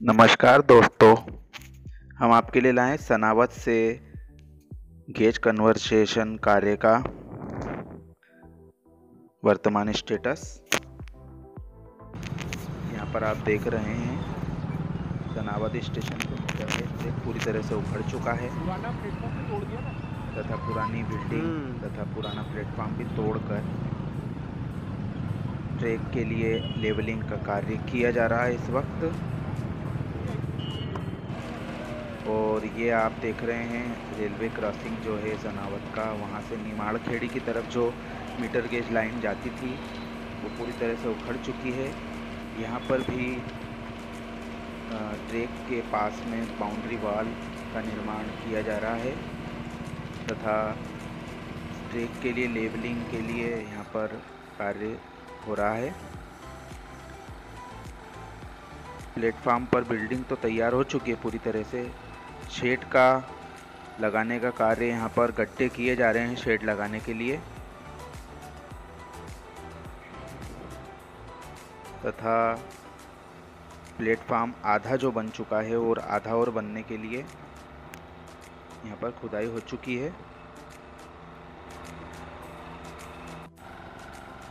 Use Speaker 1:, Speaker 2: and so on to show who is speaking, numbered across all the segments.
Speaker 1: नमस्कार दोस्तों। हम आपके लिए लाए सनावत से गेज कन्वर्सेशन कार्य का वर्तमान स्टेटस। यहाँ पर आप देख रहे हैं सनावत स्टेशन के मुख्य पूरी तरह से उखड़ चुका है। तथा पुरानी बिल्डिंग
Speaker 2: हम्म।
Speaker 1: तथा पुराना प्लेटफॉर्म भी तोड़कर ट्रैक के लिए लेवलिंग का कार्य किया जा रहा है इस वक्त। और ये आप देख रहे हैं, रेलवे क्रॉसिंग जो है जनावत का, वहाँ से निमाड़ खेड़ी की तरफ़ जो मीटर गेज लाइन जाती थी, वो पूरी तरह से उखड़ चुकी है। यहाँ पर भी ट्रैक के पास में बाउंड्री वॉल का निर्माण किया जा रहा है तथा ट्रैक के लिए लेबलिंग के लिए यहाँ पर कार्य हो रहा है। प्लेटफार्म पर बिल्डिंग तो तैयार हो चुकी है पूरी तरह से शेड का लगाने का कार्य यहाँ पर गड्ढे किए जा रहे हैं शेड लगाने के लिए। तथा प्लेटफार्म आधा जो बन चुका है और आधा और बनने के लिए यहाँ पर खुदाई हो चुकी है।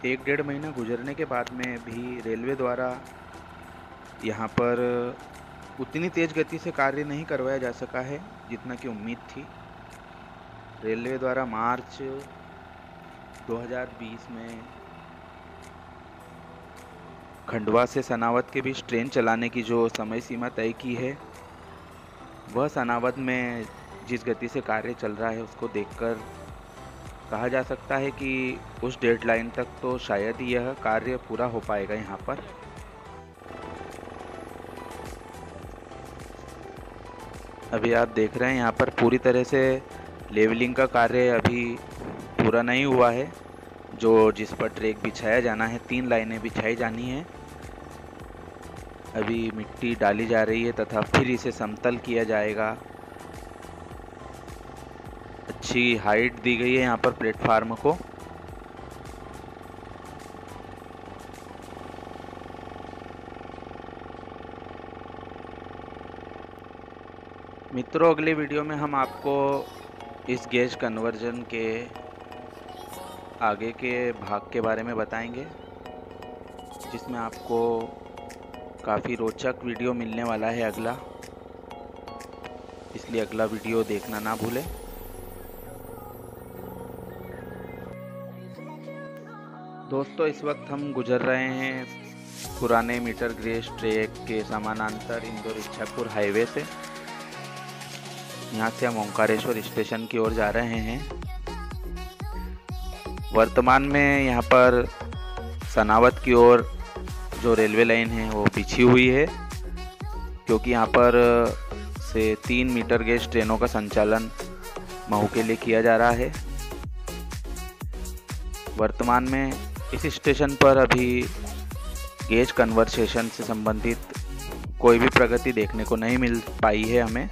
Speaker 1: एक डेढ़ महीना गुजरने के बाद में भी रेलवे द्वारा यहाँ पर उतनी तेज़ गति से कार्य नहीं करवाया जा सका है, जितना कि उम्मीद थी। रेलवे द्वारा मार्च 2020 में खंडवा से सनावत के बीच ट्रेन चलाने की जो समय सीमा तय की है, वह सनावत में जिस गति से कार्य चल रहा है, उसको देखकर कहा जा सकता है कि उस डेडलाइन तक तो शायद यह कार्य पूरा हो पाएगा यहाँ पर। अभी आप देख रहे हैं, यहाँ पर पूरी तरह से लेवलिंग का कार्य अभी पूरा नहीं हुआ है। जो जिस पर ट्रैक बिछाया जाना है, तीन लाइनें बिछाई जानी हैं। अभी मिट्टी डाली जा रही है तथा फिर इसे समतल किया जाएगा। अच्छी हाइट दी गई है यहाँ पर प्लेटफार्म को। मित्रों, अगले वीडियो में हम आपको इस गैस कन्वर्जन के आगे के भाग के बारे में बताएँगे, जिसमें आपको काफ़ी रोचक वीडियो मिलने वाला है अगला। इसलिए अगला वीडियो देखना ना भूलें। दोस्तों, इस वक्त हम गुजर रहे हैं पुराने मीटर ग्रेस ट्रैक के समानांतर इंदौर इच्छापुर हाईवे से। यहाँ से हम ओंकारेश्वर स्टेशन की ओर जा रहे हैं। वर्तमान में यहाँ पर सनावत की ओर जो रेलवे लाइन है, वो बिछी हुई है, क्योंकि यहाँ पर से तीन मीटर गेज ट्रेनों का संचालन महू के लिए किया जा रहा है। वर्तमान में इस स्टेशन पर अभी गेज कन्वर्सेशन से संबंधित कोई भी प्रगति देखने को नहीं मिल पाई है हमें।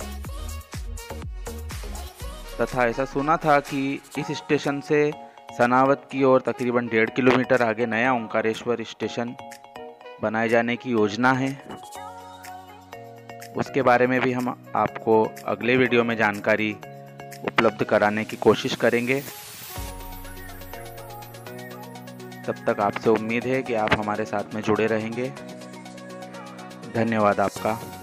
Speaker 1: तथा ऐसा सुना था कि इस स्टेशन से सनावत की ओर तकरीबन डेढ़ किलोमीटर आगे नया ओंकारेश्वर स्टेशन बनाए जाने की योजना है। उसके बारे में भी हम आपको अगले वीडियो में जानकारी उपलब्ध कराने की कोशिश करेंगे। तब तक आपसे उम्मीद है कि आप हमारे साथ में जुड़े रहेंगे। धन्यवाद आपका।